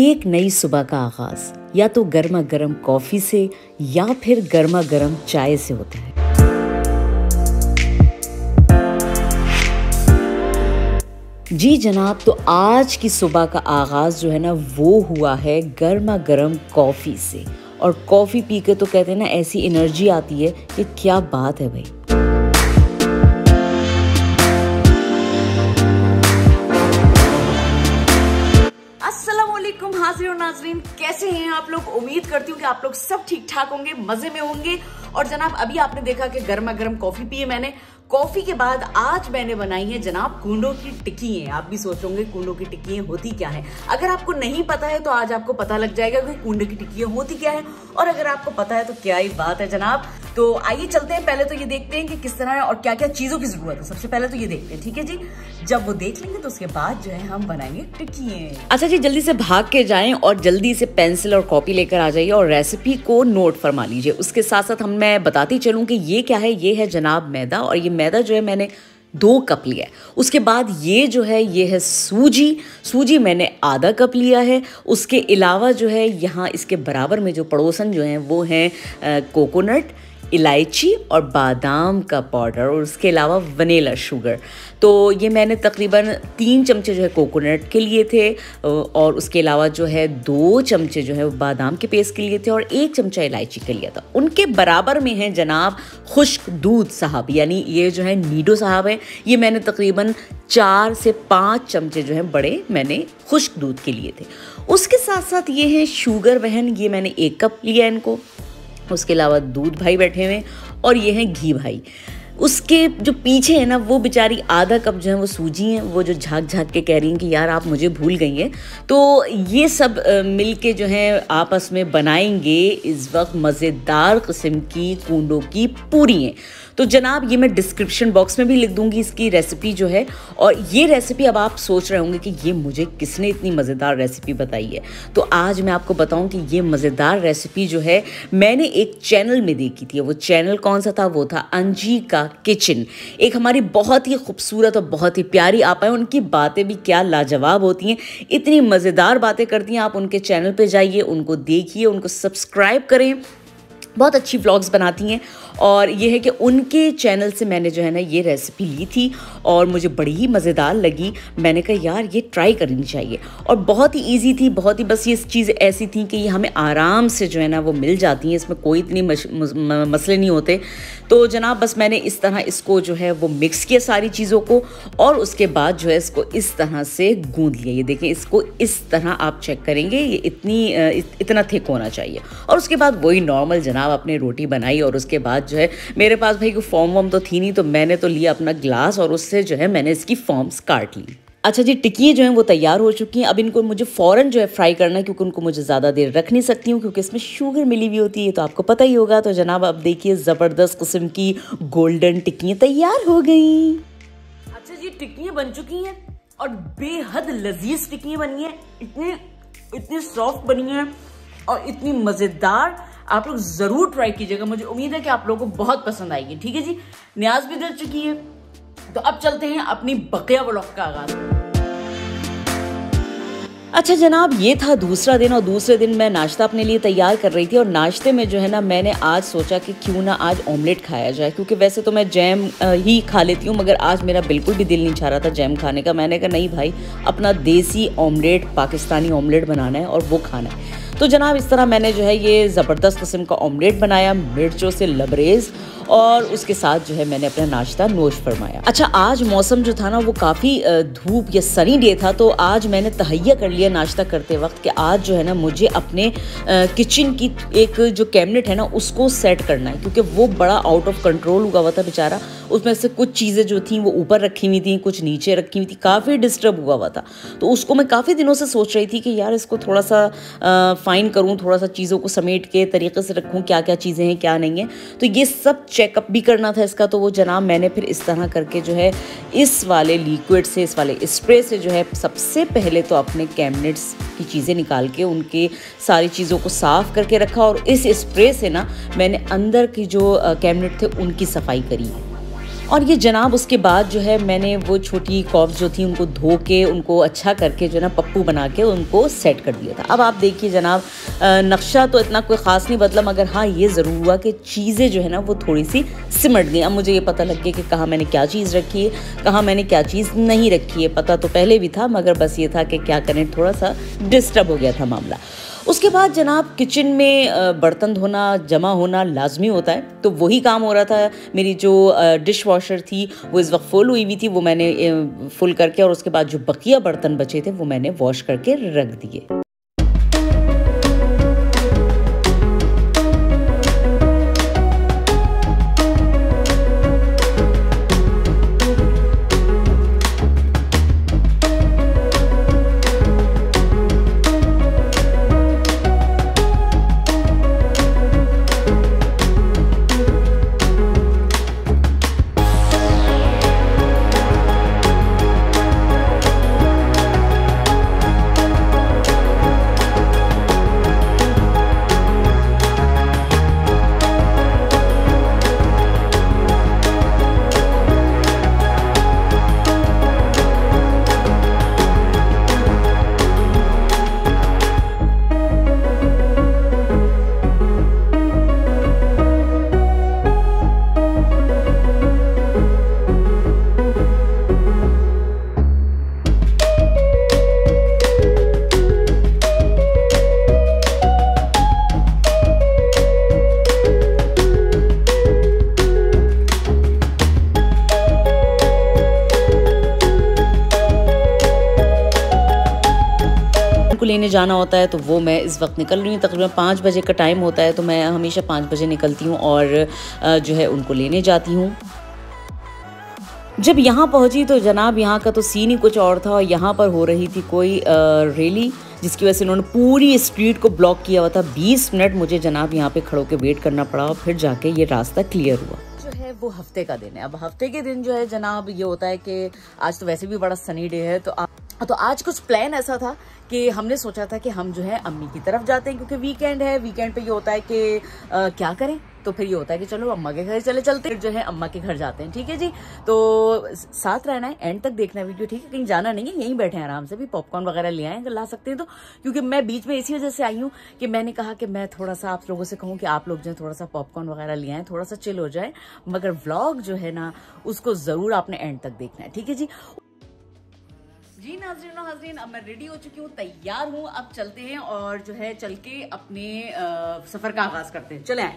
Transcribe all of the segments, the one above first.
एक नई सुबह का आगाज़, या तो गर्मा गर्म कॉफ़ी से, या फिर गर्मा गर्म चाय से होता है। जी जनाब तो आज की सुबह का आगाज़ जो है ना, वो हुआ है गर्मा गर्म कॉफ़ी से। और कॉफ़ी पी के तो कहते हैं ना, ऐसी एनर्जी आती है कि क्या बात है भाई। नाजरीन कैसे हैं आप लोग? उम्मीद करती हूँ कि आप लोग सब ठीक ठाक होंगे, मज़े में होंगे। और जनाब, अभी आपने देखा कि गर्मा गर्म कॉफ़ी पिए मैंने। कॉफ़ी के बाद आज मैंने बनाई है जनाब कुंडों की टिक्की आप भी सोचोगे कुंडों की टिक्की होती क्या है? अगर आपको नहीं पता है तो आज आपको पता लग जाएगा कि कुंडों की टिक्की होती क्या है। और अगर आपको पता है तो क्या ही बात है जनाब। तो आइए चलते हैं, पहले तो ये देखते हैं कि किस तरह है और क्या क्या चीज़ों की ज़रूरत है। सबसे पहले तो ये देखते हैं, ठीक है जी? जब वो देख लेंगे तो उसके बाद जो है हम बनाएँगे टिक्की अच्छा जी, जल्दी से भाग के जाएँ और जल्दी से पेंसिल और कॉपी लेकर आ जाइए और रेसिपी को नोट फरमा लीजिए। उसके साथ साथ हम, मैं बताती चलूँ कि ये क्या है? ये है जनाब मैदा और ये मैदा जो है मैंने दो कप लिया है। उसके बाद ये जो है, ये है सूजी। सूजी मैंने आधा कप लिया है। उसके अलावा जो है, यहाँ इसके बराबर में जो पड़ोसन जो हैं, वो हैं कोकोनट। इलायची और बादाम का पाउडर और उसके अलावा वनीला शुगर। तो ये मैंने तकरीबन तीन चमचे जो है कोकोनट के लिए थे और उसके अलावा जो है दो चमचे जो है वो बादाम के पेस्ट के लिए थे और एक चमचा इलायची के लिया था। उनके बराबर में है जनाब खुश्क दूध साहब, यानी ये जो है नीडो साहब है। ये मैंने तकरीबन चार से पाँच चमचे जो है बड़े मैंने खुश्क दूध के लिए थे। उसके साथ साथ ये हैं शुगर वहन, ये मैंने एक कप लिया इनको। उसके अलावा दूध भाई बैठे हुए हैं और ये हैं घी भाई। उसके जो पीछे है ना, वो बेचारी आधा कप जो है वो सूजी हैं, वो जो झाक झाक के कह रही हैं कि यार आप मुझे भूल गई हैं। तो ये सब मिल के जो है आपस में बनाएँगे इस वक्त मज़ेदार किस्म की कूडों की पूरी हैं। तो जनाब, ये मैं डिस्क्रिप्शन बॉक्स में भी लिख दूँगी इसकी रेसिपी जो है। और ये रेसिपी अब आप सोच रहे होंगे कि ये मुझे किसने इतनी मज़ेदार रेसिपी बताई है? तो आज मैं आपको बताऊँ कि ये मज़ेदार रेसिपी जो है, मैंने एक चैनल में देखी थी। वो चैनल कौन सा था? वो था अंजी का किचन एक हमारी बहुत ही खूबसूरत और बहुत ही प्यारी आप है उनकी बातें भी क्या लाजवाब होती हैं। इतनी मज़ेदार बातें करती हैं, आप उनके चैनल पर जाइए, उनको देखिए, उनको सब्सक्राइब करें। बहुत अच्छी व्लॉग्स बनाती हैं। और ये है कि उनके चैनल से मैंने जो है ना, ये रेसिपी ली थी और मुझे बड़ी ही मज़ेदार लगी। मैंने कहा, यार, ये ट्राई करनी चाहिए। और बहुत ही इजी थी, बहुत ही बस ये चीज़ ऐसी थी कि ये हमें आराम से जो है ना, वो मिल जाती हैं। इसमें कोई इतनी मसले नहीं होते। तो जनाब, बस मैंने इस तरह इसको जो है वो मिक्स किया सारी चीज़ों को और उसके बाद जो है इसको इस तरह से गूंद लिया। ये देखें इसको इस तरह आप चेक करेंगे, ये इतनी इतना थिक होना चाहिए। और उसके बाद वही नॉर्मल जनाब अपने रोटी बनाई और उसके बाद जो है, मेरे पास भाई कोई फॉर्म वॉर्म तो थी नहीं तो मैंने तो लिया अपना ग्लास और उससे जो है मैंने इसकी फॉर्म्स काट ली। अच्छा जी टिक्की जो हैं वो तैयार हो चुकी हैं। अब इनको मुझे फ़ौरन जो है फ्राई करना है क्योंकि उनको मुझे ज़्यादा देर रख नहीं सकती हूँ क्योंकि इसमें शुगर मिली हुई होती है तो आपको पता ही होगा। तो जनाब, अब देखिए, ज़बरदस्त किस्म की गोल्डन टिक्कियाँ तैयार हो गई। अच्छा जी, टिक्कियाँ बन चुकी हैं और बेहद लजीज टिक्कियाँ बनी हैं। इतनी इतनी सॉफ्ट बनी हैं और इतनी मज़ेदार। आप लोग ज़रूर ट्राई कीजिएगा। मुझे उम्मीद है कि आप लोगों को बहुत पसंद आएगी। ठीक है जी? न्याज भी दे चुकी है। तो अब चलते हैं अपनी बकिया ब्लॉक का आगाज़। अच्छा जनाब, ये था दूसरा दिन और दूसरे दिन मैं नाश्ता अपने लिए तैयार कर रही थी और नाश्ते में जो है ना, मैंने आज सोचा कि क्यों ना आज ऑमलेट खाया जाए, क्योंकि वैसे तो मैं जैम ही खा लेती हूँ, मगर आज मेरा बिल्कुल भी दिल नहीं चाह रहा था जैम खाने का। मैंने कहा, नहीं भाई, अपना देसी ऑमलेट, पाकिस्तानी ऑमलेट बनाना है और वो खाना है। तो जनाब, इस तरह मैंने जो है ये ज़बरदस्त किस्म का ऑमलेट बनाया, मिर्चों से लबरेज़, और उसके साथ जो है मैंने अपना नाश्ता नोश फरमाया। अच्छा आज मौसम जो था ना, वो काफ़ी धूप या सनी डे था तो आज मैंने तहैया कर लिया नाश्ता करते वक्त कि आज जो है ना, मुझे अपने किचन की एक जो कैबिनेट है ना, उसको सेट करना है, क्योंकि वो बड़ा आउट ऑफ़ कंट्रोल हुआ हुआ था बेचारा। उसमें से कुछ चीज़ें जो थी, वो ऊपर रखी हुई थी, कुछ नीचे रखी हुई थी, काफ़ी डिस्टर्ब हुआ हुआ था। तो उसको मैं काफ़ी दिनों से सोच रही थी कि यार इसको थोड़ा सा फाइन करूँ थोड़ा सा चीज़ों को समेट के तरीके से रखूँ क्या क्या चीज़ें हैं, क्या नहीं है। तो ये सब चेकअप भी करना था इसका तो वो जनाब मैंने फिर इस तरह करके जो है, इस वाले लिक्विड से, इस वाले स्प्रे से जो है, सबसे पहले तो अपने कैबिनेट्स की चीज़ें निकाल के, उनके सारी चीज़ों को साफ़ करके रखा और इस स्प्रे से ना मैंने अंदर की जो कैबिनेट थे, उनकी सफ़ाई करी। और ये जनाब उसके बाद जो है मैंने वो छोटी कॉप्स जो थी उनको धो के, उनको अच्छा करके जो है ना पप्पू बना के उनको सेट कर दिया था। अब आप देखिए जनाब नक्शा तो इतना कोई ख़ास नहीं बदला मगर हाँ ये ज़रूर हुआ कि चीज़ें जो है ना वो थोड़ी सी सिमट गई। अब मुझे ये पता लग गया कि कहाँ मैंने क्या चीज़ रखी है, कहाँ मैंने क्या चीज़ नहीं रखी है, पता तो पहले भी था, मगर बस ये था कि क्या करें थोड़ा सा डिस्टर्ब हो गया था मामला। उसके बाद जनाब किचन में बर्तन धोना, जमा होना लाजमी होता है। तो वही काम हो रहा था। मेरी जो डिश वॉशर थी, वो इस वक्त फुल हुई हुई थी, वो मैंने फुल करके और उसके बाद जो बकिया बर्तन बचे थे, वो मैंने वॉश करके रख दिए। लेने जाना होता है तो वो मैं इस वक्त निकल रही हूँ। तकरीबन पाँच बजे का टाइम होता है तो मैं हमेशा पाँच बजे निकलती हूँ और जो है उनको लेने जाती हूँ। जब यहाँ पहुँची तो जनाब यहाँ का तो सीन ही कुछ और था और यहाँ पर हो रही थी कोई रैली जिसकी वजह से उन्होंने पूरी स्ट्रीट को ब्लॉक किया हुआ था। 20 मिनट मुझे जनाब यहाँ पे खड़ो के वेट करना पड़ा और फिर जाके ये रास्ता क्लियर हुआ। जो है वो हफ़्ते का दिन है। अब हफ़्ते के दिन जो है जनाब ये होता है कि आज तो वैसे भी बड़ा सनी डे है तो आ, तो आज कुछ प्लान ऐसा था कि हमने सोचा था कि हम जो है अम्मी की तरफ़ जाते हैं क्योंकि वीकेंड है वीकेंड पे ये होता है कि आ, क्या करें? तो फिर ये होता है कि चलो अम्मा के घर चले चलते जो है अम्मा के घर जाते हैं ठीक है जी? तो साथ रहना है एंड तक देखना वीडियो ठीक है? कहीं जाना नहीं है यहीं बैठे हैं आराम से भी पॉपकॉर्न वगैरह ले आए अगर ला सकते हैं तो क्योंकि मैं बीच में इसी वजह से आई हूँ कि मैंने कहा कि मैं थोड़ा सा आप लोगों से कहूँ कि आप लोग जो है थोड़ा सा पॉपकॉर्न वगैरह ले आए थोड़ा सा चिल हो जाए मगर व्लॉग जो है ना उसको ज़रूर आपने एंड तक देखना है ठीक है जी? जी नाजरीन हाजरीन अब मैं रेडी हो चुकी हूँ तैयार हूँ। अब चलते हैं और जो है चल के अपने आ, सफ़र का आगाज़ करते हैं। चले। आए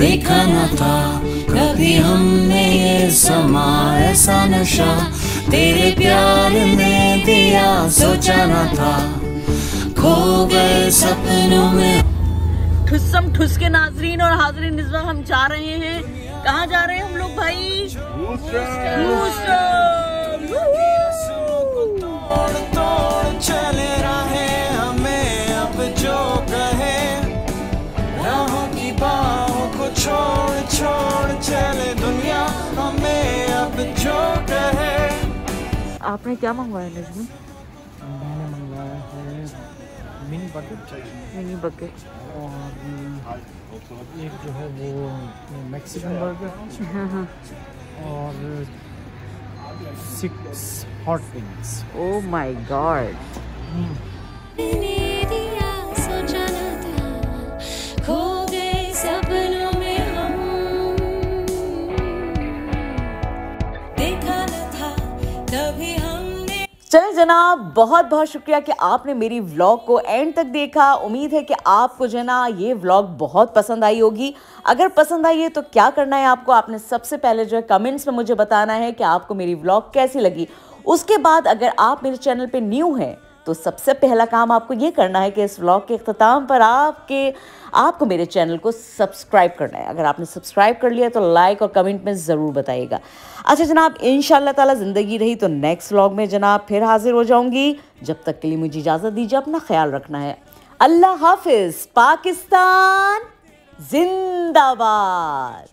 देखा न था कभी हमने ये समा ऐसा नशा। तेरे प्यार ने दिया सोचा न था खो गए सपनों में। ठुसम ठुस के नाजरीन और हाजरीन इस वक्त हम जा रहे हैं। कहाँ जा रहे हैं हम लोग भाई? आपने क्या मंगवाया नजमी मैंने मंगवाया है मिनी बकेट मिनी बकेट और एक जो है वो मैक्सिकन बर्गर हाँ हाँ। और six hot wings oh my god जनाब बहुत बहुत शुक्रिया कि आपने मेरी व्लॉग को एंड तक देखा। उम्मीद है कि आपको जो ना ये व्लॉग बहुत पसंद आई होगी। अगर पसंद आई है तो क्या करना है आपको? आपने सबसे पहले जो है कमेंट्स में मुझे बताना है कि आपको मेरी व्लॉग कैसी लगी। उसके बाद अगर आप मेरे चैनल पे न्यू हैं तो सबसे पहला काम आपको ये करना है कि इस व्लॉग के अख्ताम पर आपके, आपको मेरे चैनल को सब्सक्राइब करना है। अगर आपने सब्सक्राइब कर लिया तो लाइक और कमेंट में ज़रूर बताइएगा। अच्छा जनाब इन ताला ज़िंदगी रही तो नेक्स्ट व्लॉग में जनाब फिर हाजिर हो जाऊँगी। जब तक के लिए मुझे इजाज़त दीजिए, अपना ख्याल रखना है। अल्लाह हाफिज़, पाकिस्तान, जिंदाबाद।